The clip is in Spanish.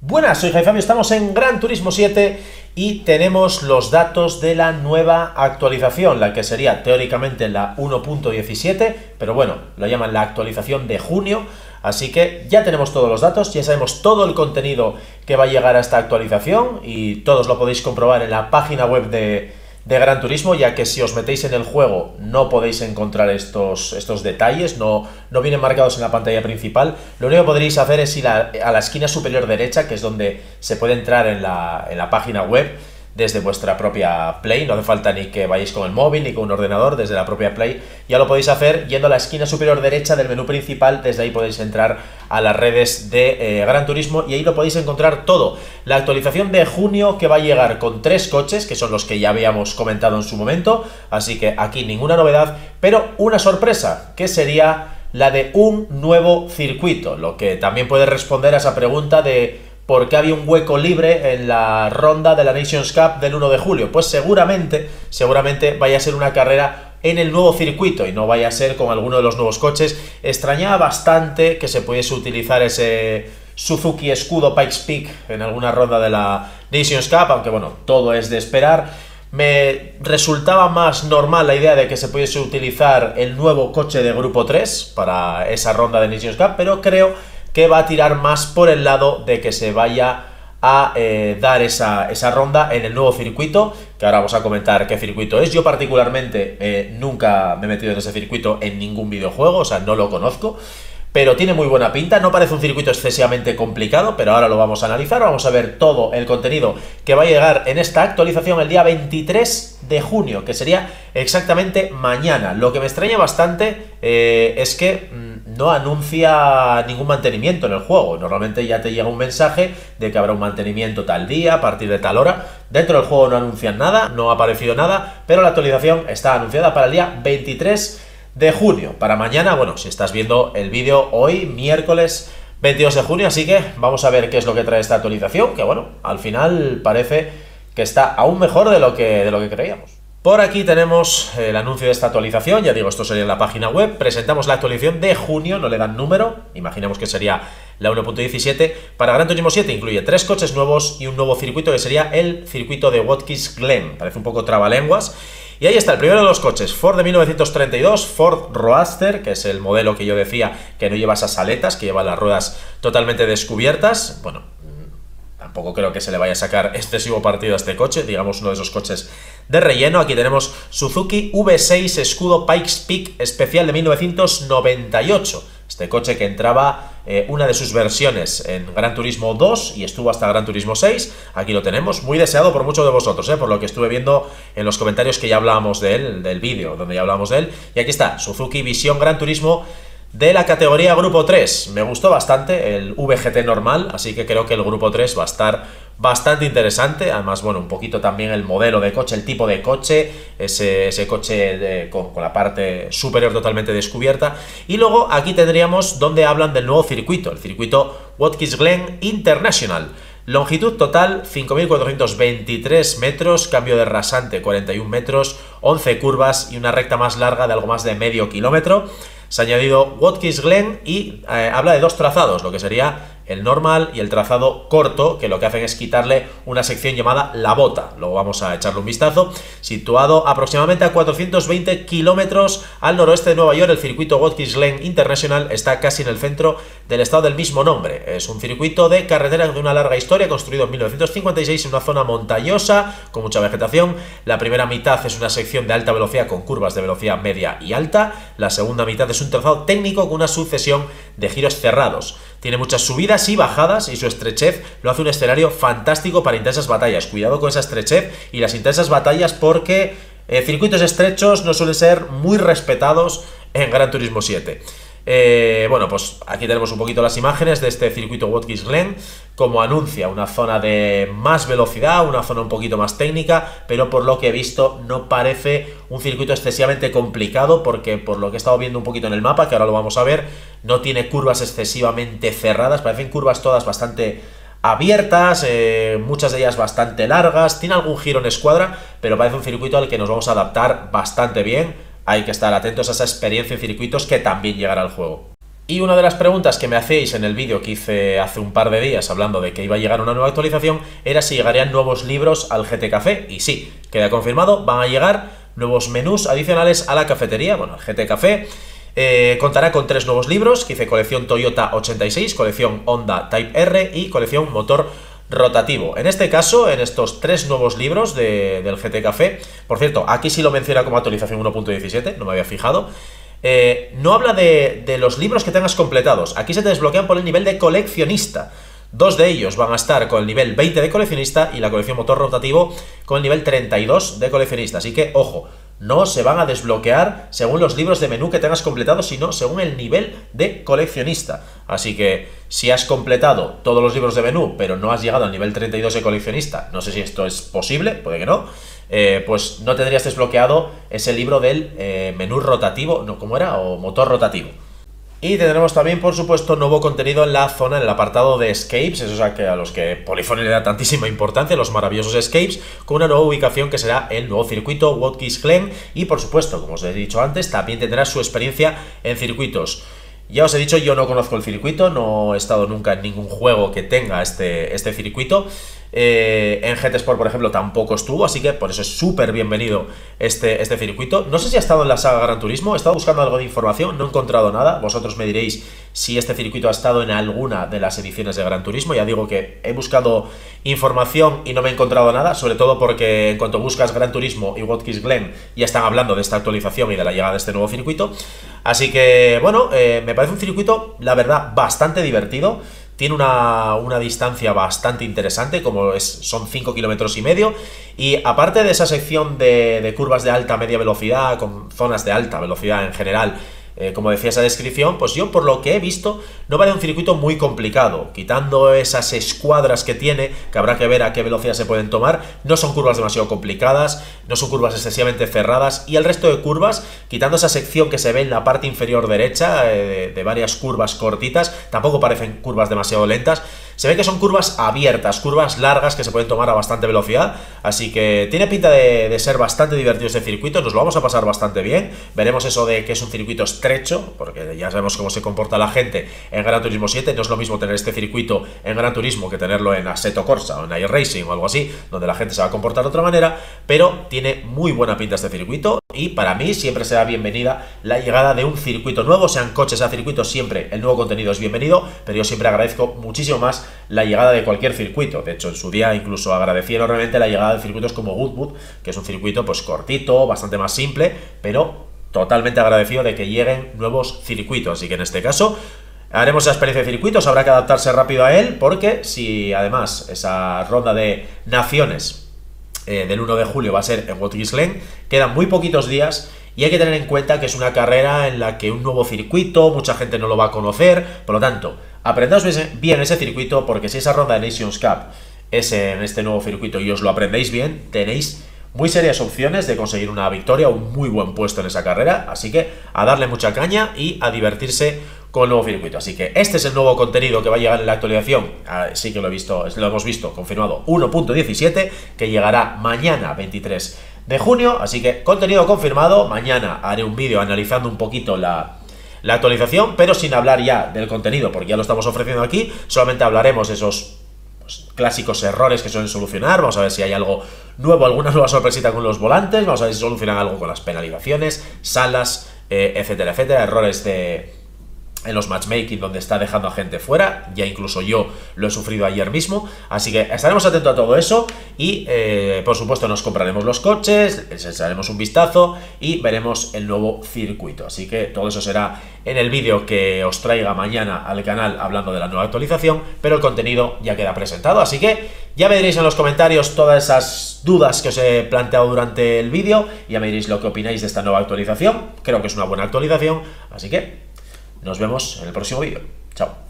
Buenas, soy Jaime Fabio, estamos en Gran Turismo 7 y tenemos los datos de la nueva actualización, la que sería teóricamente la 1.17, pero bueno, lo llaman la actualización de junio, así que ya tenemos todos los datos, ya sabemos todo el contenido que va a llegar a esta actualización y todos lo podéis comprobar en la página web de, de Gran Turismo, ya que si os metéis en el juego no podéis encontrar estos, estos detalles, no, no vienen marcados en la pantalla principal. Lo único que podréis hacer es ir a, a la esquina superior derecha, que es donde se puede entrar en la, en la página web desde vuestra propia Play, no hace falta ni que vayáis con el móvil ni con un ordenador, desde la propia Play, ya lo podéis hacer yendo a la esquina superior derecha del menú principal, desde ahí podéis entrar a las redes de eh, Gran Turismo y ahí lo podéis encontrar todo. La actualización de junio que va a llegar con tres coches, que son los que ya habíamos comentado en su momento, así que aquí ninguna novedad, pero una sorpresa, que sería la de un nuevo circuito, lo que también puede responder a esa pregunta de porque había un hueco libre en la ronda de la Nations Cup del 1 de julio. Pues seguramente, seguramente vaya a ser una carrera en el nuevo circuito y no vaya a ser con alguno de los nuevos coches. Extrañaba bastante que se pudiese utilizar ese Suzuki Escudo Pikes Peak en alguna ronda de la Nations Cup, aunque bueno, todo es de esperar. Me resultaba más normal la idea de que se pudiese utilizar el nuevo coche de Grupo 3 para esa ronda de Nations Cup, pero creo que va a tirar más por el lado de que se vaya a eh, dar esa, esa, ronda en el nuevo circuito, que ahora vamos a comentar qué circuito es. Yo particularmente eh, nunca me he metido en ese circuito en ningún videojuego, o sea, no lo conozco, pero tiene muy buena pinta, no parece un circuito excesivamente complicado, pero ahora lo vamos a analizar, vamos a ver todo el contenido que va a llegar en esta actualización el día 23 de junio, que sería exactamente mañana. Lo que me extraña bastante eh, es que mm, no anuncia ningún mantenimiento en el juego. Normalmente ya te llega un mensaje de que habrá un mantenimiento tal día, a partir de tal hora. Dentro del juego no anuncian nada, no ha aparecido nada, pero la actualización está anunciada para el día 23 de junio. Para mañana, bueno, si estás viendo el vídeo hoy, miércoles 22 de junio, así que vamos a ver qué es lo que trae esta actualización, que bueno, al final parece que está aún mejor de lo que, de lo que creíamos. Por aquí tenemos el anuncio de esta actualización, ya digo, esto sería en la página web, presentamos la actualización de junio, no le dan número, imaginemos que sería la 1.17, para Gran Turismo 7 incluye tres coches nuevos y un nuevo circuito que sería el circuito de Watkins Glen, parece un poco trabalenguas, y ahí está el primero de los coches, Ford de 1932, Ford Roadster, que es el modelo que yo decía que no lleva esas aletas, que lleva las ruedas totalmente descubiertas, bueno, Tampoco creo que se le vaya a sacar excesivo partido a este coche, digamos uno de esos coches de relleno. Aquí tenemos Suzuki V6 Escudo Pikes Peak especial de 1998. Este coche que entraba eh, una de sus versiones en Gran Turismo 2 y estuvo hasta Gran Turismo 6. Aquí lo tenemos, muy deseado por muchos de vosotros, eh, por lo que estuve viendo en los comentarios que ya hablábamos de él, del vídeo donde ya hablábamos de él. Y aquí está, Suzuki Visión Gran Turismo de la categoría Grupo 3. Me gustó bastante el VGT normal, así que creo que el Grupo 3 va a estar bastante interesante. Además, bueno, un poquito también el modelo de coche, el tipo de coche, ese, coche con, con, la parte superior totalmente descubierta. Y luego aquí tendríamos donde hablan del nuevo circuito, el circuito Watkins Glen International. Longitud total 5.423 metros, cambio de rasante 41 metros, 11 curvas y una recta más larga de algo más de medio kilómetro. Se ha añadido Watkins Glen y eh, habla de dos trazados, lo que sería el normal y el trazado corto, que lo que hacen es quitarle una sección llamada la bota. Luego vamos a echarle un vistazo. Situado aproximadamente a 420 kilómetros al noroeste de Nueva York, el circuito Watkins Glen International está casi en el centro del estado del mismo nombre. Es un circuito de carretera de una larga historia, construido en 1956 en una zona montañosa con mucha vegetación. La primera mitad es una sección de alta velocidad con curvas de velocidad media y alta. La segunda mitad es un trazado técnico con una sucesión de giros cerrados. Tiene muchas subidas y bajadas y su estrechez lo hace un escenario fantástico para intensas batallas. Cuidado con esa estrechez y las intensas batallas porque eh, circuitos estrechos no suelen ser muy respetados en Gran Turismo 7. Eh, bueno, pues aquí tenemos un poquito las imágenes de este circuito Watkins Glen, como anuncia una zona de más velocidad, una zona un poquito más técnica, pero por lo que he visto no parece un circuito excesivamente complicado, porque por lo que he estado viendo un poquito en el mapa, que ahora lo vamos a ver, no tiene curvas excesivamente cerradas, parecen curvas todas bastante abiertas, eh, muchas de ellas bastante largas, tiene algún giro en escuadra, pero parece un circuito al que nos vamos a adaptar bastante bien hay que estar atentos a esa experiencia en circuitos que también llegará al juego. Y una de las preguntas que me hacéis en el vídeo que hice hace un par de días hablando de que iba a llegar una nueva actualización era si llegarían nuevos libros al GT Café. Y sí, queda confirmado, van a llegar nuevos menús adicionales a la cafetería, bueno, al GT Café. Eh, contará con tres nuevos libros, que hice colección Toyota 86, colección Honda Type R y colección Motor rotativo. En este caso, en estos tres nuevos libros del GT Café, por cierto, aquí sí lo menciona como actualización 1.17, no me había fijado, eh, no habla de, los libros que tengas completados. Aquí se te desbloquean por el nivel de coleccionista. Dos de ellos van a estar con el nivel 20 de coleccionista y la colección motor rotativo con el nivel 32 de coleccionista. Así que, ojo, no se van a desbloquear según los libros de menú que tengas completados, sino según el nivel de coleccionista. Así que si has completado todos los libros de menú, pero no has llegado al nivel 32 de coleccionista, no sé si esto es posible, puede que no, eh, pues no tendrías desbloqueado ese libro del eh, menú rotativo, no, ¿cómo era? O motor rotativo. Y tendremos también, por supuesto, nuevo contenido en la zona, en el apartado de escapes, eso es que a los que Polyphony le da tantísima importancia, los maravillosos escapes, con una nueva ubicación que será el nuevo circuito Watkins Glen. Y por supuesto, como os he dicho antes, también tendrá su experiencia en circuitos. Ya os he dicho, yo no conozco el circuito, no he estado nunca en ningún juego que tenga este, este circuito. Eh, en GT Sport, por ejemplo, tampoco estuvo, así que por eso es súper bienvenido este, este circuito. No sé si ha estado en la saga Gran Turismo, he estado buscando algo de información, no he encontrado nada. Vosotros me diréis si este circuito ha estado en alguna de las ediciones de Gran Turismo. Ya digo que he buscado información y no me he encontrado nada, sobre todo porque en cuanto buscas Gran Turismo y Watkins Glen ya están hablando de esta actualización y de la llegada de este nuevo circuito. Así que, bueno, eh, me parece un circuito, la verdad, bastante divertido. Tiene una, distancia bastante interesante, como es, son 5 kilómetros y medio. Y aparte de esa sección de, de curvas de alta, media velocidad, con zonas de alta velocidad en general, eh, como decía esa descripción, pues yo por lo que he visto no vale un circuito muy complicado, quitando esas escuadras que tiene, que habrá que ver a qué velocidad se pueden tomar, no son curvas demasiado complicadas, no son curvas excesivamente cerradas y el resto de curvas, quitando esa sección que se ve en la parte inferior derecha eh, de varias curvas cortitas, tampoco parecen curvas demasiado lentas, se ve que son curvas abiertas, curvas largas que se pueden tomar a bastante velocidad, así que tiene pinta de, ser bastante divertido este circuito, nos lo vamos a pasar bastante bien, veremos eso de que es un circuito estrecho, porque ya sabemos cómo se comporta la gente en Gran Turismo 7, no es lo mismo tener este circuito en Gran Turismo que tenerlo en Assetto Corsa o en Air Racing o algo así, donde la gente se va a comportar de otra manera, pero tiene muy buena pinta este circuito y para mí siempre será bienvenida la llegada de un circuito nuevo, sean coches a circuitos, siempre el nuevo contenido es bienvenido, pero yo siempre agradezco muchísimo más la llegada de cualquier circuito. De hecho, en su día incluso agradecí enormemente la llegada de circuitos como Goodwood, que es un circuito pues cortito, bastante más simple, pero totalmente agradecido de que lleguen nuevos circuitos. Así que en este caso haremos esa experiencia de circuitos, habrá que adaptarse rápido a él, porque si además esa ronda de naciones eh, del 1 de julio va a ser en Watkins Glen, quedan muy poquitos días y hay que tener en cuenta que es una carrera en la que un nuevo circuito, mucha gente no lo va a conocer, por lo tanto, aprendaos bien ese circuito porque si esa ronda de Nations Cup es en este nuevo circuito y os lo aprendéis bien, tenéis muy serias opciones de conseguir una victoria o un muy buen puesto en esa carrera, así que a darle mucha caña y a divertirse con el nuevo circuito. Así que este es el nuevo contenido que va a llegar en la actualización. Ah, sí que lo he visto, lo hemos visto, confirmado 1.17, que llegará mañana 23 de junio. Así que contenido confirmado. Mañana haré un vídeo analizando un poquito la, actualización, pero sin hablar ya del contenido, porque ya lo estamos ofreciendo aquí. Solamente hablaremos de esos pues, clásicos errores que suelen solucionar. Vamos a ver si hay algo nuevo, alguna nueva sorpresita con los volantes. Vamos a ver si solucionan algo con las penalizaciones, salas, eh, etcétera, etcétera. Errores de en los matchmaking donde está dejando a gente fuera, ya incluso yo lo he sufrido ayer mismo, así que estaremos atentos a todo eso y eh, por supuesto nos compraremos los coches, les haremos un vistazo y veremos el nuevo circuito, así que todo eso será en el vídeo que os traiga mañana al canal hablando de la nueva actualización, pero el contenido ya queda presentado, así que ya me diréis en los comentarios todas esas dudas que os he planteado durante el vídeo, ya me diréis lo que opináis de esta nueva actualización, creo que es una buena actualización, así que nos vemos en el próximo vídeo. Chao.